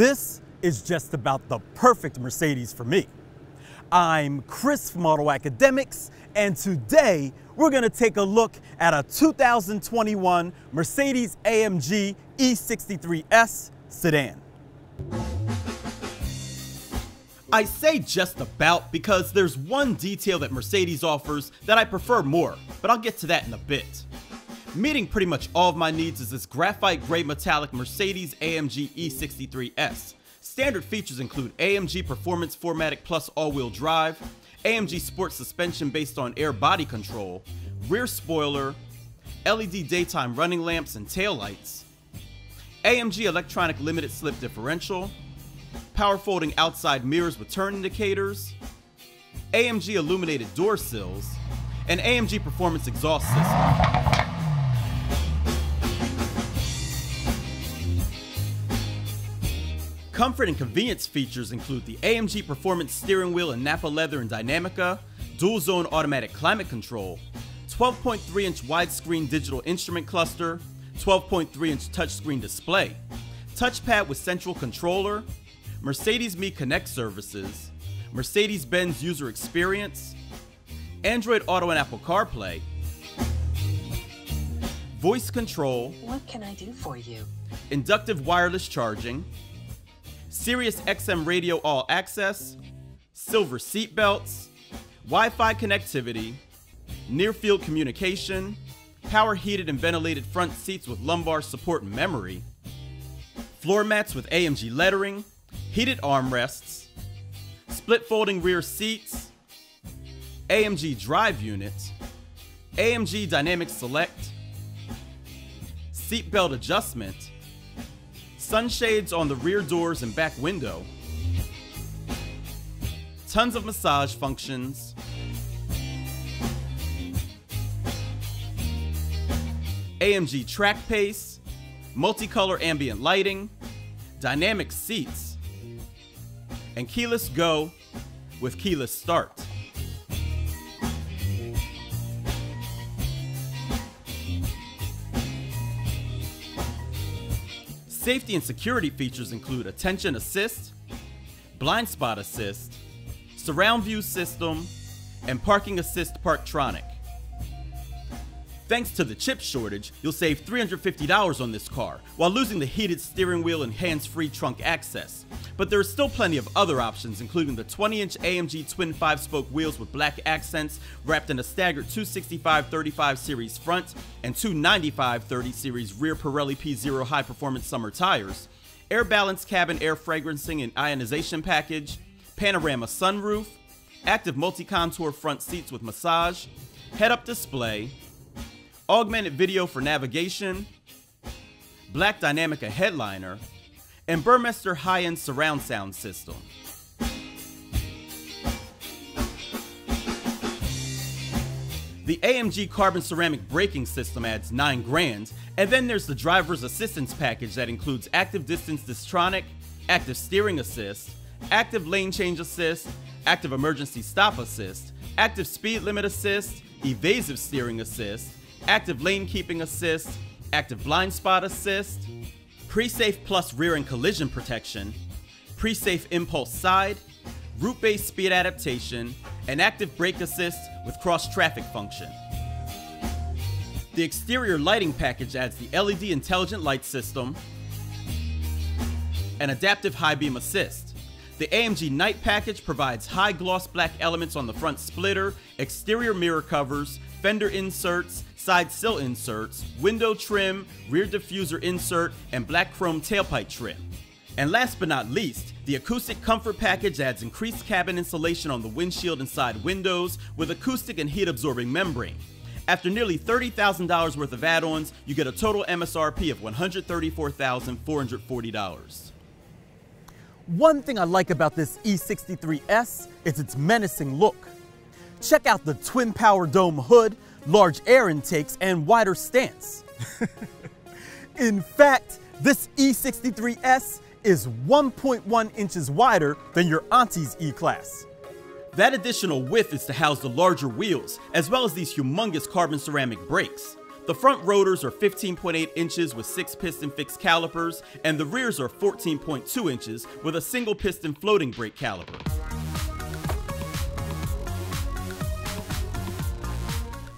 This is just about the perfect Mercedes for me. I'm Chris from Auto Academics, and today we're gonna take a look at a 2021 Mercedes AMG E63S sedan. I say just about because there's one detail that Mercedes offers that I prefer more, but I'll get to that in a bit. Meeting pretty much all of my needs is this graphite gray metallic Mercedes AMG E63S. Standard features include AMG Performance 4MATIC Plus all-wheel drive, AMG Sport suspension based on air body control, rear spoiler, LED daytime running lamps and taillights, AMG electronic limited slip differential, power folding outside mirrors with turn indicators, AMG illuminated door sills, and AMG performance exhaust system. Comfort and convenience features include the AMG Performance steering wheel in Nappa leather and Dynamica, dual zone automatic climate control, 12.3 inch widescreen digital instrument cluster, 12.3 inch touchscreen display, touchpad with central controller, Mercedes Me Connect services, Mercedes Benz user experience, Android Auto and Apple CarPlay, voice control, What can I do for you? inductive wireless charging, Sirius XM radio all access, silver seat belts, Wi-Fi connectivity, near field communication, power heated and ventilated front seats with lumbar support and memory, floor mats with AMG lettering, heated armrests, split folding rear seats, AMG drive unit, AMG dynamic select, seatbelt adjustment, sunshades on the rear doors and back window, tons of massage functions, AMG track pace, multicolor ambient lighting, dynamic seats, and keyless go with keyless start. Safety and security features include attention assist, blind spot assist, surround view system, and parking assist Parktronic. Thanks to the chip shortage, you'll save $350 on this car while losing the heated steering wheel and hands-free trunk access. But there are still plenty of other options, including the 20-inch AMG twin 5-spoke wheels with black accents wrapped in a staggered 265-35 series front and two 95-30 series rear Pirelli P Zero high-performance summer tires, air balanced cabin air fragrancing and ionization package, panorama sunroof, active multi-contour front seats with massage, head-up display, augmented video for navigation, Black Dynamica headliner, and Burmester high-end surround sound system. The AMG carbon ceramic braking system adds 9 grand, and then there's the driver's assistance package that includes active distance distronic, active steering assist, active lane change assist, active emergency stop assist, active speed limit assist, evasive steering assist, active lane keeping assist, active blind spot assist, pre-safe plus rear and collision protection, pre-safe impulse side, route-based speed adaptation, and active brake assist with cross-traffic function. The exterior lighting package adds the LED intelligent light system and adaptive high beam assist. The AMG Night package provides high gloss black elements on the front splitter, exterior mirror covers, fender inserts, side sill inserts, window trim, rear diffuser insert, and black chrome tailpipe trim. And last but not least, the Acoustic Comfort Package adds increased cabin insulation on the windshield and side windows with acoustic and heat absorbing membrane. After nearly $30,000 worth of add ons, you get a total MSRP of $134,440. One thing I like about this E63S is its menacing look. Check out the twin power dome hood, large air intakes, and wider stance. In fact, this E63S is 1.1 inches wider than your auntie's E-Class. That additional width is to house the larger wheels, as well as these humongous carbon ceramic brakes. The front rotors are 15.8 inches with 6 piston fixed calipers, and the rears are 14.2 inches with a single piston floating brake caliper.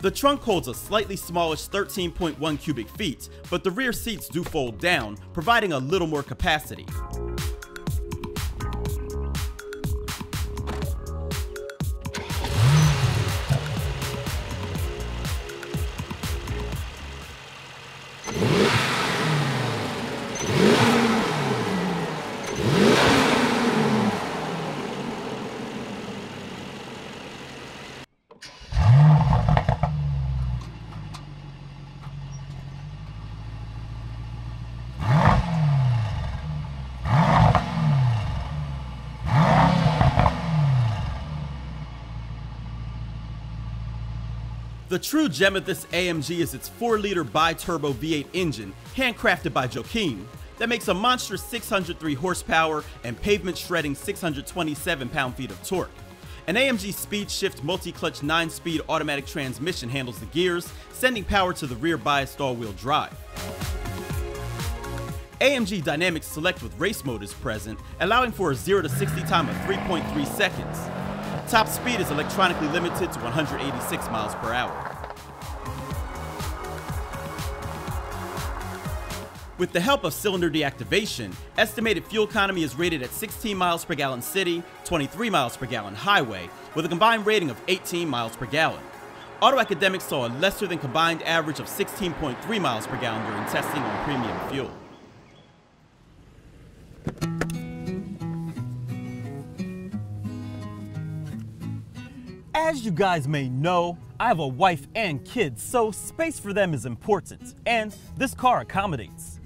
The trunk holds a slightly smallish 13.1 cubic feet, but the rear seats do fold down, providing a little more capacity. The true gem of this AMG is its 4-liter bi-turbo V8 engine, handcrafted by Joachim, that makes a monstrous 603 horsepower and pavement-shredding 627 pound-feet of torque. An AMG Speed Shift multi-clutch 9-speed automatic transmission handles the gears, sending power to the rear biased all-wheel drive. AMG Dynamic Select with race mode is present, allowing for a 0 to 60 time of 3.3 seconds. Top speed is electronically limited to 186 miles per hour. With the help of cylinder deactivation, estimated fuel economy is rated at 16 miles per gallon city, 23 miles per gallon highway, with a combined rating of 18 miles per gallon. Auto Academics saw a lesser than combined average of 16.3 miles per gallon during testing on premium fuel. As you guys may know, I have a wife and kids, so space for them is important, and this car accommodates.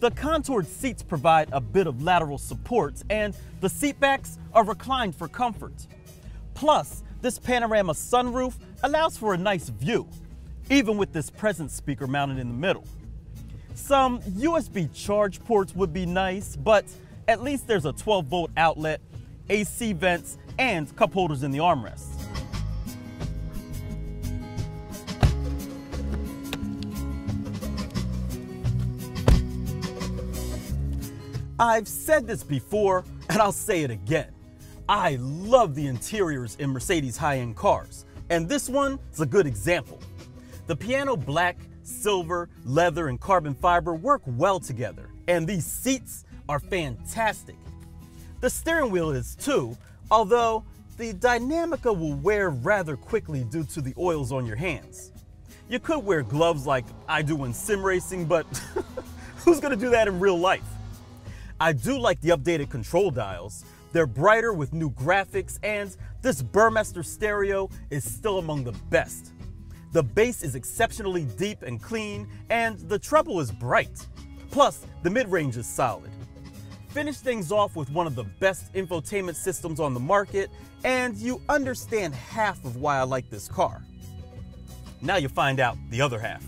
The contoured seats provide a bit of lateral support, and the seatbacks are reclined for comfort. Plus, this panorama sunroof allows for a nice view, even with this present speaker mounted in the middle. Some USB charge ports would be nice, but at least there's a 12 volt outlet, AC vents, and cup holders in the armrests. I've said this before, and I'll say it again. I love the interiors in Mercedes high-end cars, and this one is a good example. The piano black, silver, leather, and carbon fiber work well together, and these seats are fantastic. The steering wheel is too, although the Dynamica will wear rather quickly due to the oils on your hands. You could wear gloves like I do in sim racing, but who's gonna do that in real life? I do like the updated control dials. They're brighter with new graphics, and this Burmester stereo is still among the best. The bass is exceptionally deep and clean, and the treble is bright. Plus, the mid-range is solid. Finish things off with one of the best infotainment systems on the market, and you understand half of why I like this car. Now you find out the other half.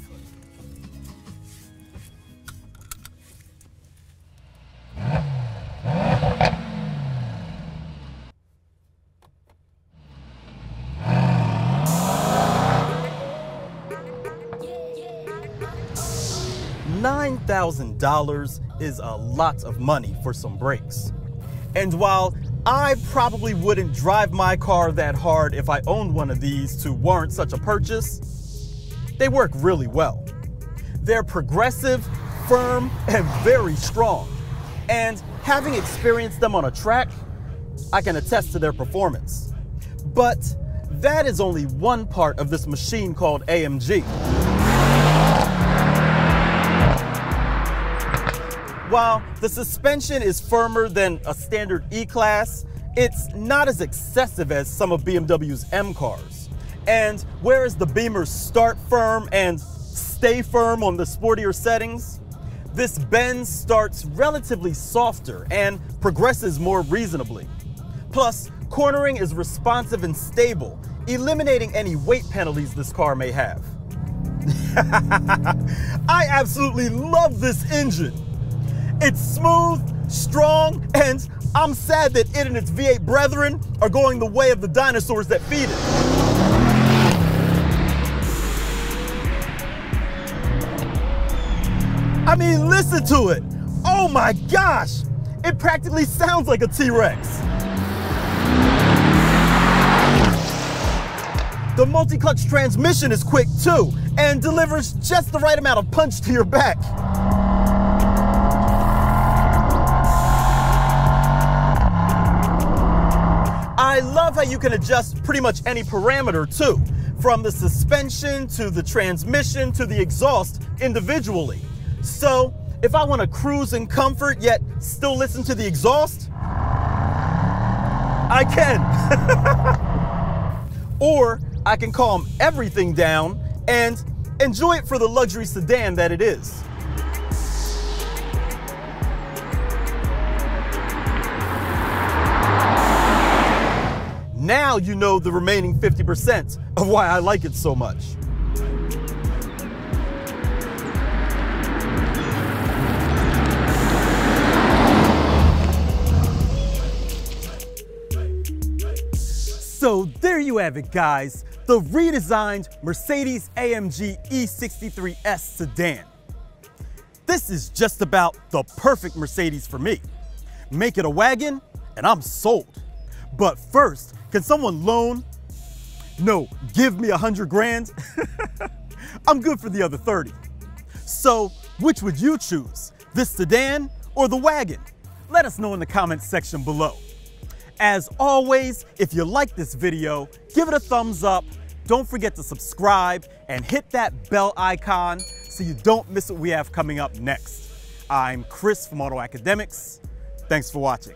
$9,000 is a lot of money for some brakes. And while I probably wouldn't drive my car that hard if I owned one of these to warrant such a purchase, they work really well. They're progressive, firm, and very strong. And having experienced them on a track, I can attest to their performance. But that is only one part of this machine called AMG. While the suspension is firmer than a standard E-Class, it's not as excessive as some of BMW's M cars. And whereas the Beamers start firm and stay firm on the sportier settings, this Benz starts relatively softer and progresses more reasonably. Plus, cornering is responsive and stable, eliminating any weight penalties this car may have. I absolutely love this engine. It's smooth, strong, and I'm sad that it and its V8 brethren are going the way of the dinosaurs that feed it. I mean, listen to it. Oh my gosh, it practically sounds like a T-Rex. The multi-clutch transmission is quick too and delivers just the right amount of punch to your back. I love how you can adjust pretty much any parameter too, from the suspension to the transmission to the exhaust individually. So if I want to cruise in comfort yet still listen to the exhaust, I can. or I can calm everything down and enjoy it for the luxury sedan that it is. Now you know the remaining 50% of why I like it so much. So there you have it guys, the redesigned Mercedes-AMG E63S sedan. This is just about the perfect Mercedes for me. Make it a wagon and I'm sold. But first, can someone loan? No, give me a hundred grand. I'm good for the other 30. So which would you choose? This sedan or the wagon? Let us know in the comments section below. As always, if you like this video, give it a thumbs up. Don't forget to subscribe and hit that bell icon so you don't miss what we have coming up next. I'm Chris from Auto Academics. Thanks for watching.